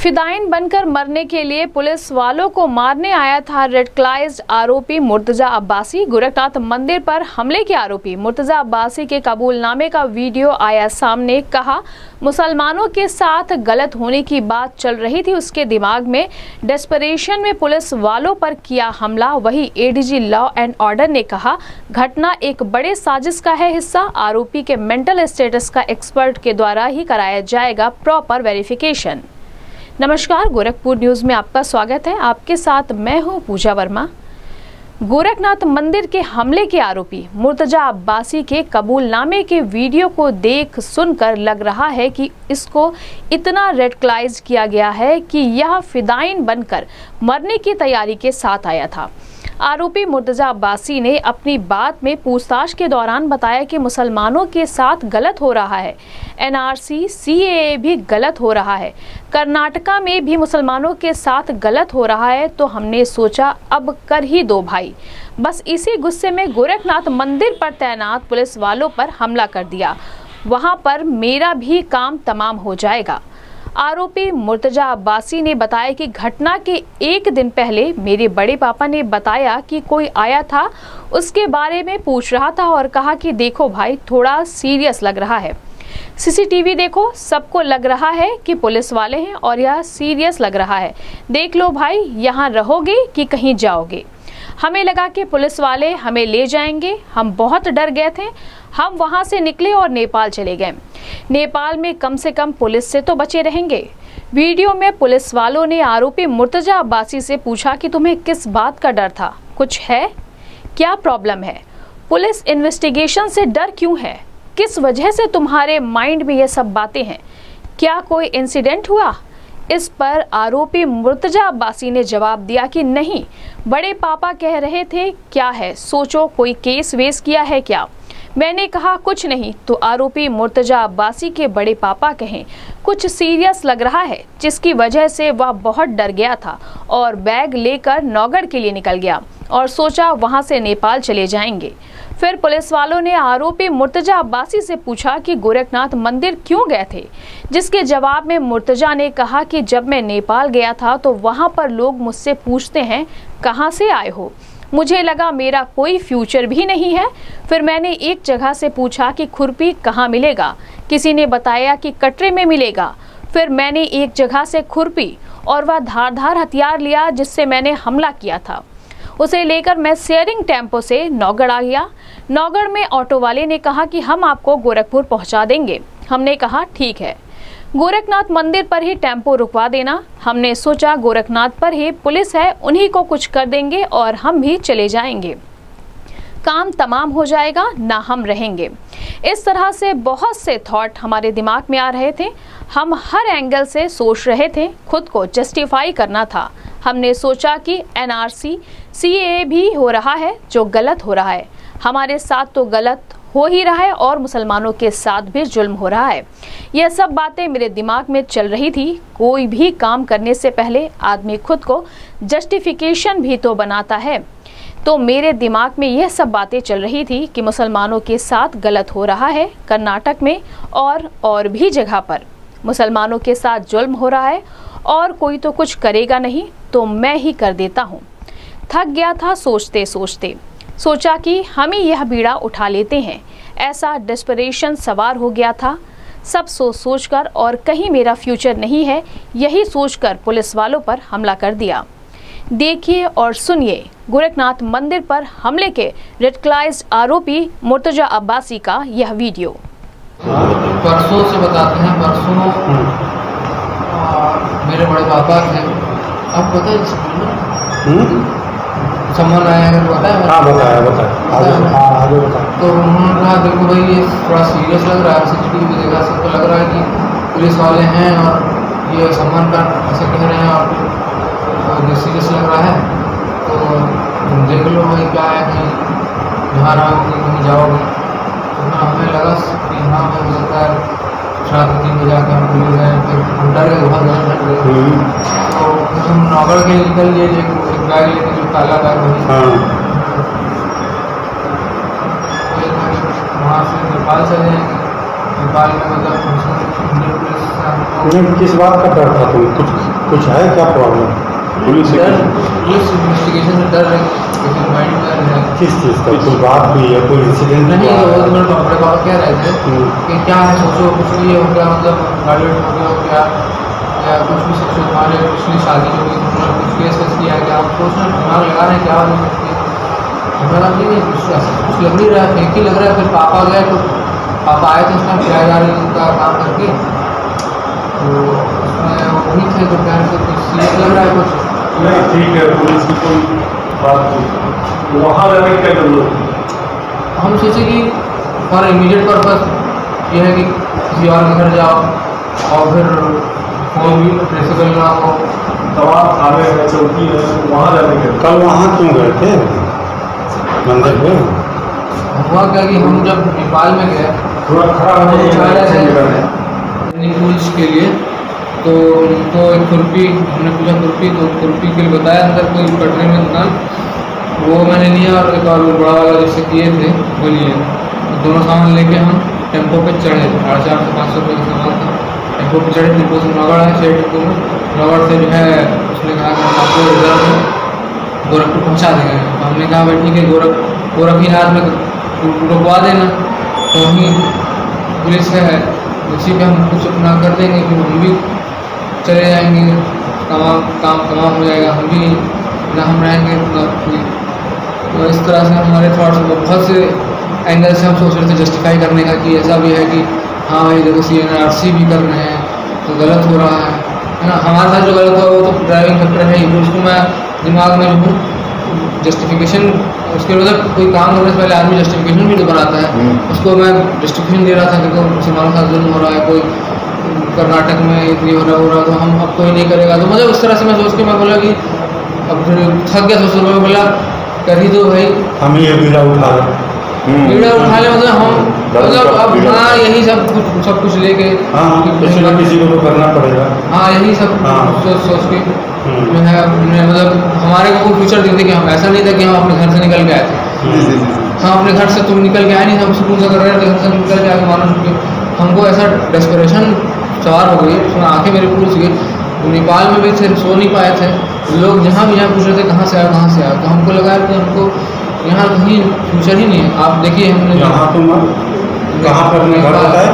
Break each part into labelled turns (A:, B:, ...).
A: फिदाइन बनकर मरने के लिए पुलिस वालों को मारने आया था रेडक्लाइज्ड आरोपी मुर्तजा अब्बासी। गोरखनाथ मंदिर पर हमले के आरोपी मुर्तजा अब्बासी के कबूलनामे का वीडियो आया सामने। कहा, मुसलमानों के साथ गलत होने की बात चल रही थी। उसके दिमाग में डेस्परेशन में पुलिस वालों पर किया हमला। वही एडीजी लॉ एंड ऑर्डर ने कहा, घटना एक बड़े साजिश का है। हिस्सा आरोपी के मेंटल स्टेटस का एक्सपर्ट के द्वारा ही कराया जाएगा। प्रॉपर वेरिफिकेशन नमस्कार, गोरखपुर न्यूज़ में आपका स्वागत है। आपके साथ मैं हूँ पूजा वर्मा। गोरखनाथ मंदिर के हमले के आरोपी मुर्तजा अब्बासी के कबूलनामे के वीडियो को देख सुनकर लग रहा है कि इसको इतना रेडक्लाइज किया गया है कि यह फिदाइन बनकर मरने की तैयारी के साथ आया था। आरोपी मुर्तजा अब्बासी ने अपनी बात में पूछताछ के दौरान बताया कि मुसलमानों के साथ गलत हो रहा है। एनआरसी, सीएए भी गलत हो रहा है। कर्नाटका में भी मुसलमानों के साथ गलत हो रहा है तो हमने सोचा अब कर ही दो भाई। बस इसी गुस्से में गोरखनाथ मंदिर पर तैनात पुलिस वालों पर हमला कर दिया। वहाँ पर मेरा भी काम तमाम हो जाएगा। आरोपी मुर्तजा अब्बासी ने बताया कि घटना के एक दिन पहले मेरे बड़े पापा ने बताया कि कोई आया था, उसके बारे में पूछ रहा था और कहा कि, देखो भाई, थोड़ा सीरियस लग रहा है। सीसीटीवी देखो, सबको लग रहा है कि पुलिस वाले हैं और यह सीरियस लग रहा है। देख लो भाई, यहाँ रहोगे कि कहीं जाओगे? हमें लगा कि पुलिस वाले हमें ले जाएँगे। हम बहुत डर गए थे। हम वहाँ से निकले और नेपाल चले गए। नेपाल में कम से कम पुलिस से तो बचे रहेंगे। वीडियो में पुलिस वालों ने आरोपी मुर्तजा अब्बासी से पूछा कि तुम्हें किस बात का डर था? कुछ है? क्या प्रॉब्लम है? पुलिस इन्वेस्टिगेशन से डर क्यों है? किस वजह से तुम्हारे माइंड में ये सब बातें हैं? क्या कोई इंसिडेंट हुआ? इस पर आरोपी मुर्तजा अब्बासी ने जवाब दिया कि नहीं, बड़े पापा कह रहे थे, क्या है? सोचो, कोई केस वेस किया है क्या? मैंने कहा, कुछ नहीं। तो आरोपी मुर्तजा अब्बासी के बड़े पापा कहें, कुछ सीरियस लग रहा है, जिसकी वजह से वह बहुत डर गया था और बैग लेकर नौगढ़ के लिए निकल गया और सोचा वहाँ से नेपाल चले जाएँगे। फिर पुलिस वालों ने आरोपी मुर्तजा अब्बासी से पूछा कि, गोरखनाथ मंदिर क्यों गए थे? जिसके जवाब में मुर्तजा ने कहा कि, जब मैं नेपाल गया था तो वहाँ पर लोग मुझसे पूछते हैं, कहाँ से आए हो? मुझे लगा मेरा कोई फ्यूचर भी नहीं है। फिर मैंने एक जगह से पूछा कि खुरपी कहाँ मिलेगा? किसी ने बताया कि कटरे में मिलेगा। फिर मैंने एक जगह से खुरपी और वह धार धार हथियार लिया जिससे मैंने हमला किया था। उसे लेकर मैं शेयरिंग टेंपो से नौगढ़ आ गया। नौगढ़ में ऑटो वाले ने कहा कि हम आपको गोरखपुर पहुँचा देंगे। हमने कहा, ठीक है। गोरखनाथ मंदिर पर ही टेंपो रुकवा देना। हमने सोचा गोरखनाथ पर ही पुलिस है, उन्हीं को कुछ कर देंगे और हम भी चले जाएँगे। काम तमाम हो जाएगा, ना हम रहेंगे। इस तरह से बहुत से थॉट हमारे दिमाग में आ रहे थे। हम हर एंगल से सोच रहे थे, खुद को जस्टिफाई करना था। हमने सोचा कि एनआरसी सीए भी हो रहा है, जो गलत हो रहा है। हमारे साथ तो गलत हो ही रहा है और मुसलमानों के साथ भी जुल्म हो रहा है। यह सब बातें मेरे दिमाग में चल रही थी। कोई भी काम करने से पहले आदमी खुद को जस्टिफिकेशन भी तो बनाता है। तो मेरे दिमाग में यह सब बातें चल रही थी कि मुसलमानों के साथ गलत हो रहा है कर्नाटक में और और भी जगह पर। मुसलमानों के साथ जुल्म हो रहा है और कोई तो कुछ करेगा नहीं तो मैं ही कर देता हूँ। थक गया था सोचते सोचते सोचा कि हम ही यह बीड़ा उठा लेते हैं। ऐसा डिस्परेशन सवार हो गया था। सब सोच सोच कर और कहीं मेरा फ्यूचर नहीं है यही सोचकर पुलिस वालों पर हमला कर दिया। देखिए और सुनिए गोरखनाथ मंदिर पर हमले के रेडक्लाइज आरोपी मुर्तजा अब्बासी का यह वीडियो।
B: परसों से बताते हैं परसों मेरे बड़े पापा थे अब पता है
C: हम्म?
B: सम्मान आया है हाँ।
C: बताया बताया आगे हाँ। आगे बताया
B: तो उन्होंने कहा देखो भाई ये थोड़ा सीरियस लग रहा है सी टी वी देखा सबको लग रहा है कि पुलिस वाले हैं और ये सम्मान का ऐसे कह रहे हैं और तो सीरियस लग रहा है। तो देख लो भाई क्या है कहीं यहाँ रहोगे कहीं जाओगे? तो हमें लगा कि हाँ भाई हो सकता है रात तीन बजे आके हम पुलिस गए फिर हम डर गए बहुत डर गए
C: हम्म,
B: तो हम नौगढ़ के निकल लिए एक बैग लेके जो काला बैग
C: हाँ।
B: वहाँ से नेपाल चले। नेपाल में मतलब
C: नहीं किस बात का डर था तुम कुछ कुछ है क्या प्रॉब्लम
D: पुलिस
B: पुलिस इन्वेस्टिगेशन से डर है। माइंड में
C: किस चीज़ का? कोई बात हुई है कोई इंसिडेंट
B: नहीं वो तो मेरे बड़े पापा कह रहे थे
C: हम्म,
B: कि क्या है सोचो कुछ भी हो गया मतलब वायलेट हो गया हो गया या कुछ भी सोचो तुम्हारे पिछली शादी हो गई केस वेस किया है क्या आप सोच रहे दिमाग लगा रहे हैं क्या हो सकती है? हमें लगा नहीं कुछ लग नहीं रहा है फेक ही लग रहा है फिर पापा गए तो पापा आए थे उस टाइम किराएदारी का काम करके तो उसमें वो वही थे तो कहने से कुछ सीरियस लग रहा है कुछ?
D: नहीं ठीक है पुलिस की कोई बात नहीं। वहाँ जाने की क्या ज़रूरत
B: हम सोचे कि फॉर इमीडिएट पर्पज ये है कि किसी और के घर जाओ और फिर फ़ोन भी ट्रेसेबल ना हो।
D: तमाम थाने हैं चौकी है वहाँ जाने के
C: कल वहाँ क्यों गए थे? मंदिर में?
B: हुआ क्या कि हम जब नेपाल में गए
D: थोड़ा की है
B: थे। ट्रेनिंग टूल्स के लिए तो उनको एक खुरपी हमने पूछा खुरपी तो खुरपी के लिए बताया अंदर कोई कटरे में दुकान वो मैंने लिया और एक और वो बड़ा वाला जैसे किए थे वो लिए। तो दोनों सामान लेके हम टेंपो पे चढ़े। साढ़े चार सौ पाँच सौ रुपये का सामान था। टेंपो पे चढ़े टेंपो से नौगढ़ है शेयर टेंपो में। नौगढ़ से जो है उसने कहा कि आपको में गोरखपुर पहुँचा देंगे। तो हमने कहा, भाई ठीक है, गोरख गोरखनाथ में तो रुकवा देना। तो वहीं पुलिस है, उसी पर हम कुछ अपना कर देंगे, फिर हम भी चले जाएँगे। तमाम, काम तमाम हो जाएगा। हम भी ना हम रहेंगे। ना कोई तो इस तरह से हमारे थॉट्स बहुत से एंगल से हम सोच रहे थे जस्टिफाई करने का कि ऐसा भी है कि हाँ भाई देखो सी एन आर सी भी कर रहे हैं तो गलत हो रहा है। ना हमारे साथ जो गलत हुआ वो तो ड्राइविंग फैक्टर है ही तो उसको मैं दिमाग में जो हूँ जस्टिफिकेशन उसके मतलब कोई काम करने से पहले आदमी जस्टिफिकेशन भी तो बनाता है। उसको मैं जस्टिफिकेशन दे रहा था देखो मुसलमानों के जुल्म हो रहा है कोई कर्नाटक में इतनी हो रहा हो रहा तो हम अब कोई नहीं करेगा। तो मतलब उस तरह से मैं सोच के मैं बोला कि अब थक गया सोच मैं बोला कर ही दो भाई।
C: हम ये बीड़ा उठा रहे
B: वीडियो उठा ले मतलब हम मतलब अब हाँ यही सब कुछ सब कुछ लेके
C: हाँ हाँ, किसी न किसी को तो करना पड़ेगा।
B: हाँ यही सब
C: हाँ।
B: सोच सोच के
C: हम्म।
B: जो है मतलब हमारे को फ्यूचर दिखते कि हम ऐसा नहीं था कि हम अपने घर से निकल के आए थे। हम अपने घर से तुम निकल के आए नहीं हम सुकून से कर रहे थे घर से निकल के आगे मानो कि हमको ऐसा डेस्परेशन सवार हो गई। उसमें आँखें मेरी पूछ गई तो नेपाल में भी थे सो नहीं पाए थे। लोग जहाँ भी जहाँ पूछ रहे थे कहाँ से आए कहाँ से आए? तो हमको लगा कि हमको यहाँ कहीं फ्यूचर ही नहीं है। आप देखिए हमने
C: यहाँ तुम कहाँ पर अपने घर बताया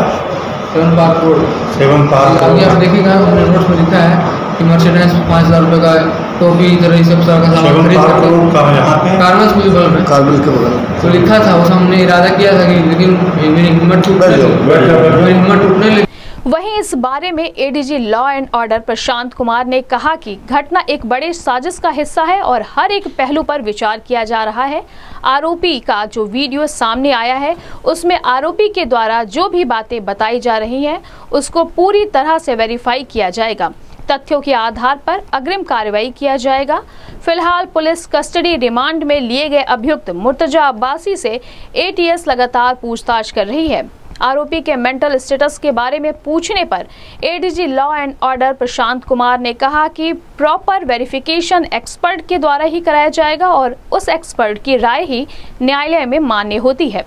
B: seven park road.
C: Seven park
B: आगे आप देखिएगा हमने नोट्स में लिखा है कि मर्चेंडाइज पाँच हज़ार रुपये का टोपी तरह ये सब तरह का सामान खरीद
C: रोड का पे?
B: म्यूज़ियम में।
E: कारगिल के बगल
B: तो लिखा था उस हमने इरादा किया था कि लेकिन मेरी हिम्मत
E: जाओ।
B: मेरी हिम्मत टूटने लगी।
A: वहीं इस बारे में ADG law and order Prashant Kumar ने कहा कि घटना एक बड़े साजिश का हिस्सा है और हर एक पहलू पर विचार किया जा रहा है। आरोपी का जो वीडियो सामने आया है, उसमें आरोपी के द्वारा जो भी बातें बताई जा रही हैं, उसको पूरी तरह से वेरीफाई किया जाएगा। तथ्यों के आधार पर अग्रिम कार्रवाई किया जाएगा। फ़िलहाल पुलिस कस्टडी रिमांड में लिए गए अभियुक्त मुर्तजा अब्बासी से एटीएस लगातार पूछताछ कर रही है। आरोपी के मेंटल स्टेटस के बारे में पूछने पर ADG law and order Prashant Kumar ने कहा कि प्रॉपर वेरिफिकेशन एक्सपर्ट के द्वारा ही कराया जाएगा और उस एक्सपर्ट की राय ही न्यायालय में मान्य होती है।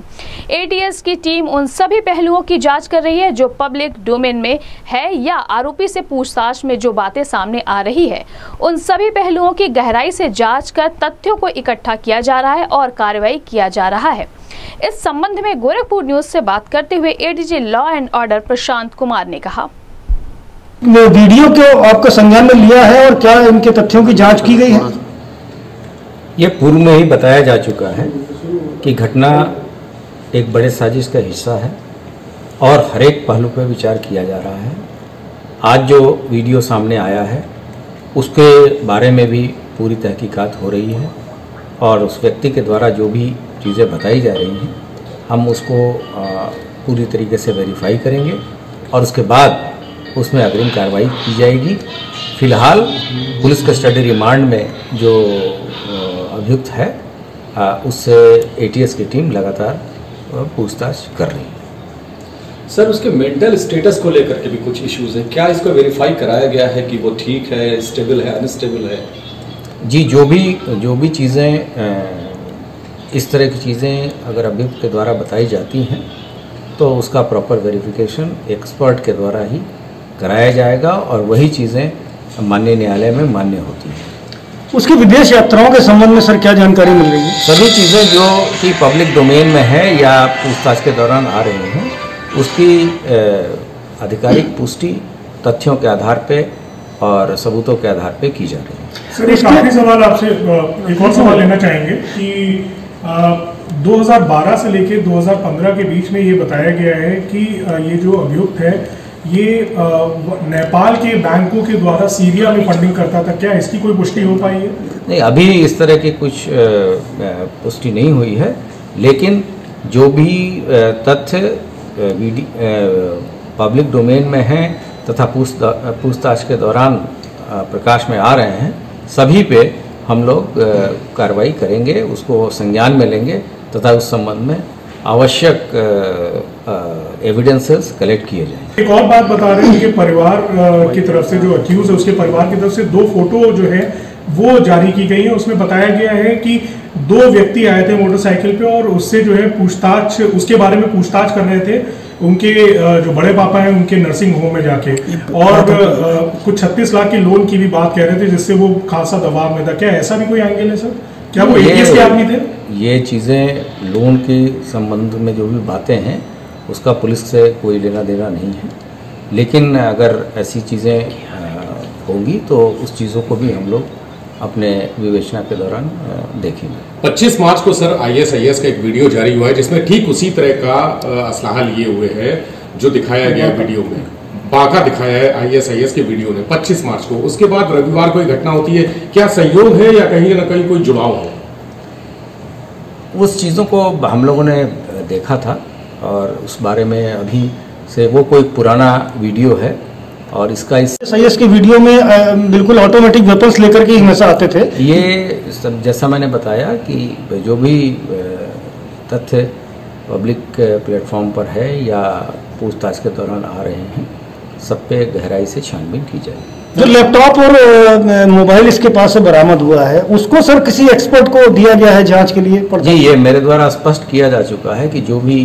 A: एटीएस की टीम उन सभी पहलुओं की जाँच कर रही है जो पब्लिक डोमेन में है या आरोपी से पूछताछ में जो बातें सामने आ रही है। उन सभी पहलुओं की गहराई से जाँच कर तथ्यों को इकट्ठा किया जा रहा है और कार्रवाई किया जा रहा है। इस संबंध में गोरखपुर न्यूज़ से बात करते हुए ADG law and order Prashant Kumar ने कहा।
E: वो वीडियो को आपका संज्ञान में लिया है और क्या इनके तथ्यों की जाँच की गई है?
F: ये पूर्व में ही बताया जा चुका है कि घटना एक बड़े साजिश का हिस्सा है और हर एक पहलू पर विचार किया जा रहा है। आज जो वीडियो सामने आया है उसके बारे में भी पूरी तहकीकात हो रही है और उस व्यक्ति के द्वारा जो भी चीज़ें बताई जा रही हैं। हम उसको पूरी तरीके से वेरीफाई करेंगे और उसके बाद उसमें अग्रिम कार्रवाई की जाएगी। फ़िलहाल पुलिस कस्टडी रिमांड में जो अभियुक्त है उससे एटीएस की टीम लगातार पूछताछ कर रही है।
G: सर उसके मेंटल स्टेटस को लेकर के भी कुछ इश्यूज़ हैं। क्या इसको वेरीफाई कराया गया है कि वो ठीक है स्टेबल है अनस्टेबल है?
F: जी जो भी जो भी चीज़ें इस तरह की चीज़ें अगर अभियुक्त के द्वारा बताई जाती हैं तो उसका प्रॉपर वेरिफिकेशन एक्सपर्ट के द्वारा ही कराया जाएगा और वही चीज़ें माननीय न्यायालय में मान्य होती हैं।
E: उसकी विदेश यात्राओं के संबंध में सर क्या जानकारी मिल रही है?
F: सभी चीज़ें जो कि पब्लिक डोमेन में है या पूछताछ के दौरान आ रही हैं उसकी आधिकारिक पुष्टि तथ्यों के आधार पर और सबूतों के आधार पे की जा रही है।
H: सर एक आखिरी सवाल आपसे एक और सवाल लेना चाहेंगे कि 2012 से लेकर 2015 के बीच में ये बताया गया है कि ये जो अभियुक्त है, ये नेपाल के बैंकों के द्वारा सीरिया में फंडिंग करता था। क्या इसकी कोई पुष्टि हो पाई है?
F: नहीं, अभी इस तरह की कुछ पुष्टि नहीं हुई है, लेकिन जो भी तथ्य पब्लिक डोमेन में हैं तथा पूछताछ के दौरान प्रकाश में आ रहे हैं, सभी पे हम लोग कार्रवाई करेंगे उसको संज्ञान में लेंगे तथा उस संबंध में आवश्यक एविडेंसेस कलेक्ट किए जाएँगे
H: एक और बात बता रहे हैं कि परिवार की तरफ़ से जो अक्यूज है उसके परिवार की तरफ़ से दो फ़ोटो जो है वो जारी की गई है। उसमें बताया गया है कि दो व्यक्ति आए थे मोटरसाइकिल पे और उससे जो है पूछताछ उसके बारे में पूछताछ कर रहे थे। उनके जो बड़े पापा हैं उनके नर्सिंग होम में जाके। और कुछ छत्तीस लाख की लोन की भी बात कह रहे थे जिससे वो खासा दबाव में था। क्या ऐसा भी कोई एंगल है सर क्या वो
F: ये-
H: के आदमी थे?
F: ये चीज़ें लोन के संबंध में जो भी बातें हैं उसका पुलिस से कोई लेना देना नहीं है। लेकिन अगर ऐसी चीज़ें होंगी तो उस चीज़ों को भी हम लोग अपने विवेचना के दौरान देखेंगे।
I: 25 मार्च को सर आईएसआईएस का एक वीडियो जारी हुआ है जिसमें ठीक उसी तरह का असलाहा लिए हुए है जो दिखाया गया वीडियो में। बाका दिखाया है आईएसआईएस के वीडियो ने 25 मार्च को। उसके बाद रविवार को ये घटना होती है क्या संयोग है या कहीं ना कहीं कोई जुड़ाव है?
F: उस चीज़ों को हम लोगों ने देखा था और उस बारे में अभी से वो कोई पुराना वीडियो है और इसका इस
E: के वीडियो में बिल्कुल ऑटोमेटिक वेपन्स लेकर के हमेशा आते थे।
F: ये सब जैसा मैंने बताया कि जो भी तथ्य पब्लिक प्लेटफॉर्म पर है या पूछताछ के दौरान आ रहे हैं सब पे गहराई से छानबीन की जाएगी।
E: जो लैपटॉप और मोबाइल इसके पास से बरामद हुआ है उसको सर किसी एक्सपर्ट को दिया गया है जाँच के लिए?
F: जी ये मेरे द्वारा स्पष्ट किया जा चुका है कि जो भी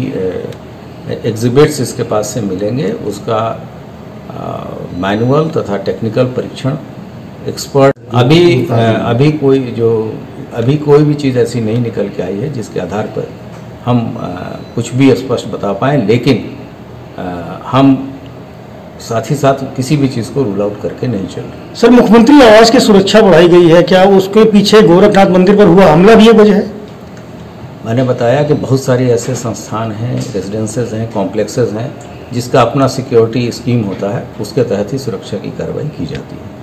F: एग्जिबिट्स इसके पास से मिलेंगे उसका मैनुअल तथा टेक्निकल परीक्षण एक्सपर्ट। अभी अ, अभी कोई जो अभी कोई भी चीज़ ऐसी नहीं निकल के आई है जिसके आधार पर हम कुछ भी स्पष्ट बता पाएँ लेकिन हम साथ ही साथ किसी भी चीज़ को रूल आउट करके नहीं चल रहे।
E: सर मुख्यमंत्री आवास की सुरक्षा बढ़ाई गई है। क्या उसके पीछे गोरखनाथ मंदिर पर हुआ हमला भी एक वजह है?
F: मैंने बताया कि बहुत सारे ऐसे संस्थान हैं रेजिडेंसेस हैं कॉम्प्लेक्सेस हैं जिसका अपना सिक्योरिटी स्कीम होता है, उसके तहत ही सुरक्षा की कार्रवाई की जाती है।